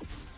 your move.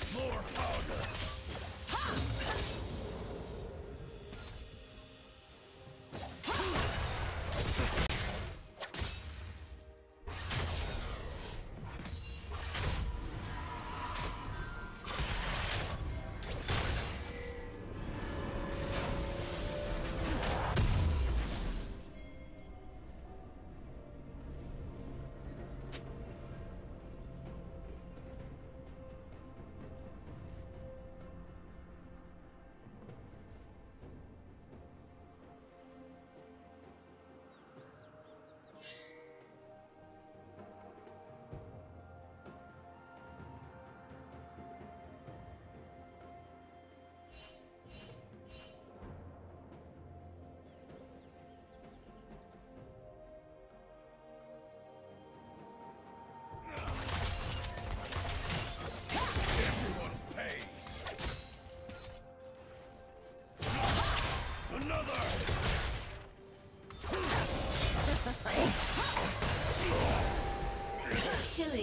More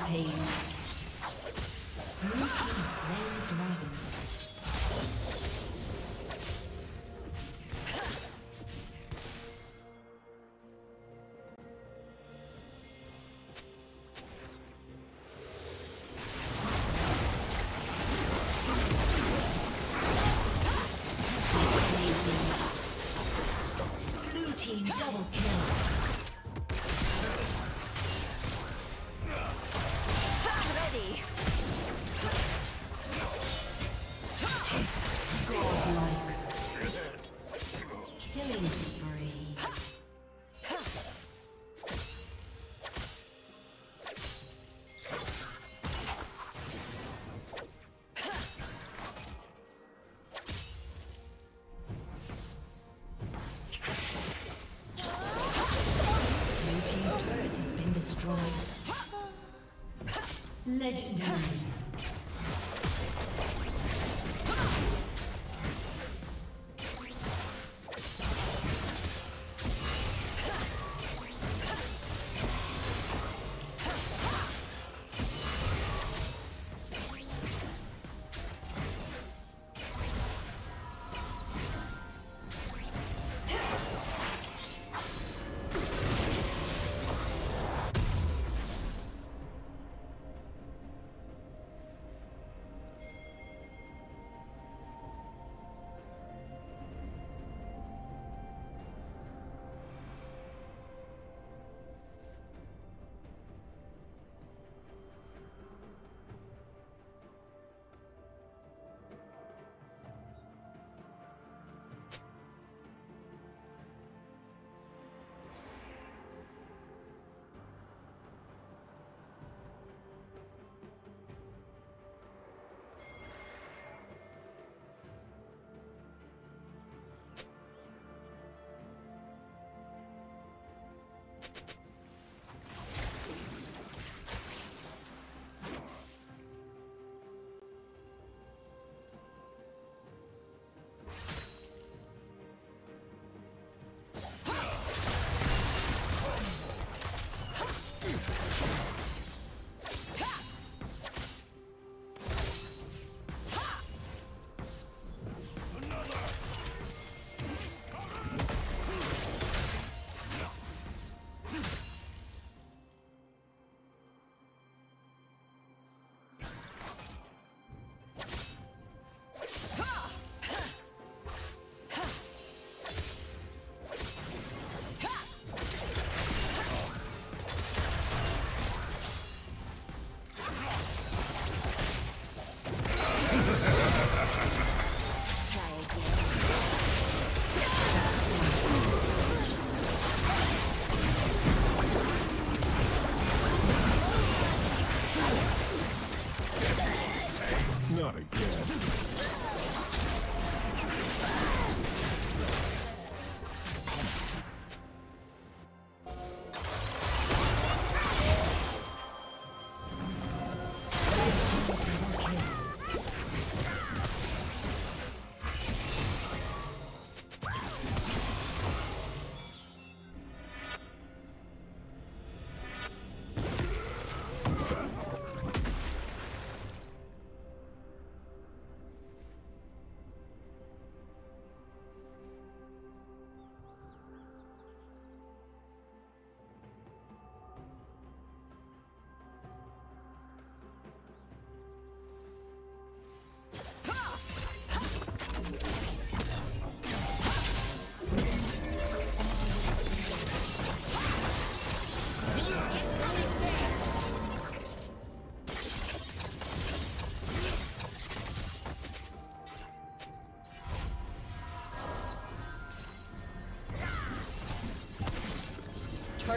Rampage. Double kill. Legendary.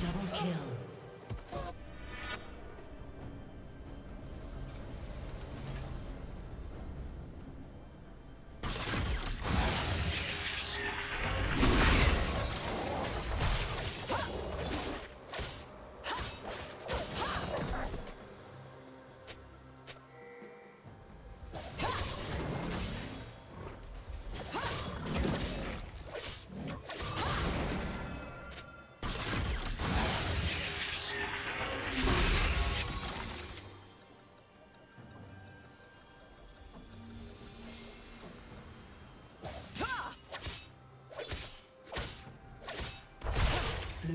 Double kill.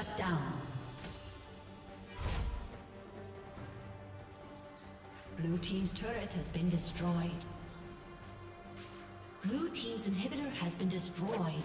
Shut down. Blue Team's turret has been destroyed. Blue Team's inhibitor has been destroyed.